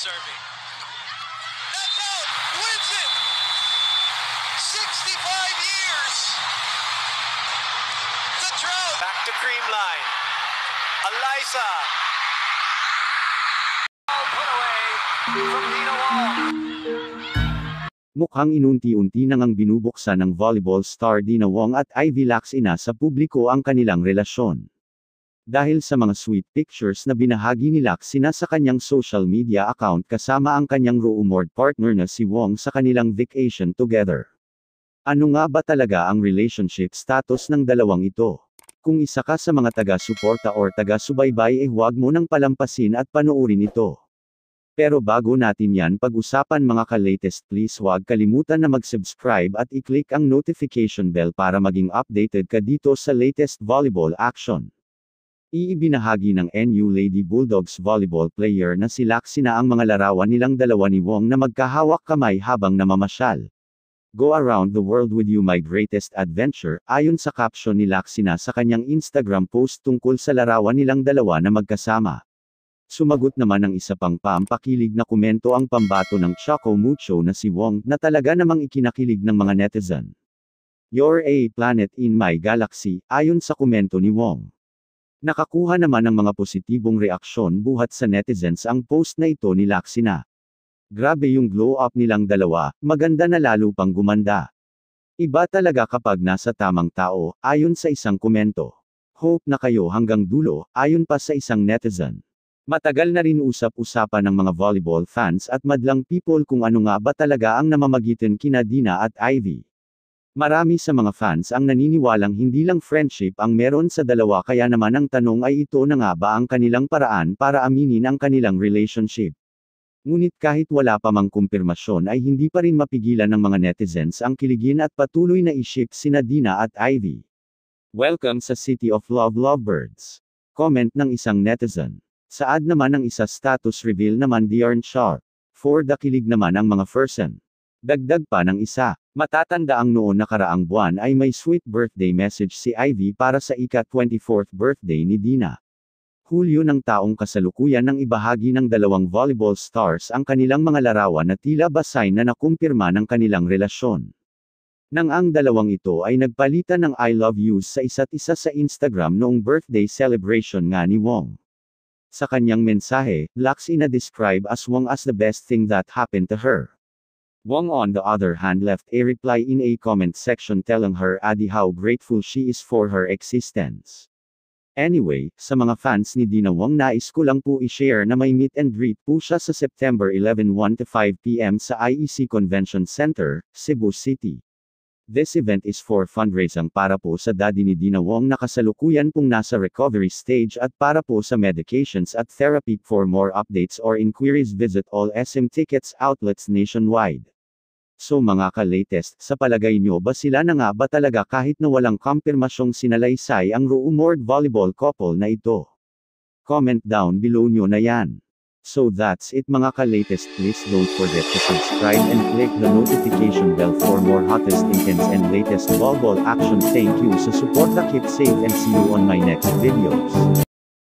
serving. That's out! Wins it! 65 years! The drought! Back to cream line. Eliza. Put away from Dina Wong. Mukhang inunti-unti nang ang binubuksan ng volleyball star Dina Wong at Ivy Laxina sa publiko ang kanilang relasyon. Dahil sa mga sweet pictures na binahagi ni Laxina sa kanyang social media account kasama ang kanyang rumored partner na si Wong sa kanilang vacation together. Ano nga ba talaga ang relationship status ng dalawang ito? Kung isa ka sa mga taga-suporta or taga-subaybay eh huwag mo nang palampasin at panoorin ito. Pero bago natin yan pag-usapan mga ka-latest please huwag kalimutan na mag-subscribe at i-click ang notification bell para maging updated ka dito sa latest volleyball action. Iibinahagi ng NU Lady Bulldogs volleyball player na si Laxina ang mga larawan nilang dalawa ni Wong na magkahawak kamay habang namamasyal. Go around the world with you my greatest adventure, ayon sa caption ni Laxina sa kanyang Instagram post tungkol sa larawan nilang dalawa na magkasama. Sumagot naman ng isa pang pampakilig na komento ang pambato ng Choco Mucho na si Wong na talaga namang ikinakilig ng mga netizen. You're a planet in my galaxy, ayon sa komento ni Wong. Nakakuha naman ng mga positibong reaksyon buhat sa netizens ang post na ito ni Laxina. Grabe yung glow up nilang dalawa, maganda na lalo pang gumanda. Iba talaga kapag nasa tamang tao, ayon sa isang komento. Hope na kayo hanggang dulo, ayon pa sa isang netizen. Matagal na rin usap-usapan ng mga volleyball fans at madlang people kung ano nga ba talaga ang namamagitan kina Dina at Ivy. Marami sa mga fans ang naniniwalang hindi lang friendship ang meron sa dalawa kaya naman ang tanong ay ito na nga ba ang kanilang paraan para aminin ang kanilang relationship. Ngunit kahit wala pa mang kumpirmasyon ay hindi pa rin mapigilan ng mga netizens ang kiligin at patuloy na iship sina Dina at Ivy. Welcome sa City of Love Lovebirds. Comment ng isang netizen. Saad naman ang isa status reveal naman Diarn Shaw. For the kilig naman ang mga person. Dagdag pa ng isa. Matatanda ang noon nakaraang buwan ay may sweet birthday message si Ivy para sa ika-24th birthday ni Dina. Hulyo ng taong kasalukuyan nang ibahagi ng dalawang volleyball stars ang kanilang mga larawan na tila basay na nakumpirma ng kanilang relasyon. Nang ang dalawang ito ay nagpalitan ng I love yous sa isa't isa sa Instagram noong birthday celebration nga ni Wong. Sa kanyang mensahe, Laxina describe as Wong as the best thing that happened to her. Wong on the other hand left a reply in a comment section telling her Adi how grateful she is for her existence. Anyway, sa mga fans ni Dina Wong nais ko lang po i-share na may meet and greet po siya sa September 11 1 to 5pm sa IEC Convention Center, Cebu City. This event is for fundraising para po sa daddy ni Dina Wong na kasalukuyan pong nasa recovery stage at para po sa medications at therapy. For more updates or inquiries visit all SM Tickets outlets nationwide. So mga ka-latest, sa palagay nyo ba sila na nga ba talaga kahit na walang kumpirmasyong sinalaysay ang rumored volleyball couple na ito? Comment down below nyo na yan. So that's it mga ka-latest please don't forget to subscribe and click the notification bell for more hottest intents and latest volleyball action thank you sa suporta keep safe and see you on my next videos.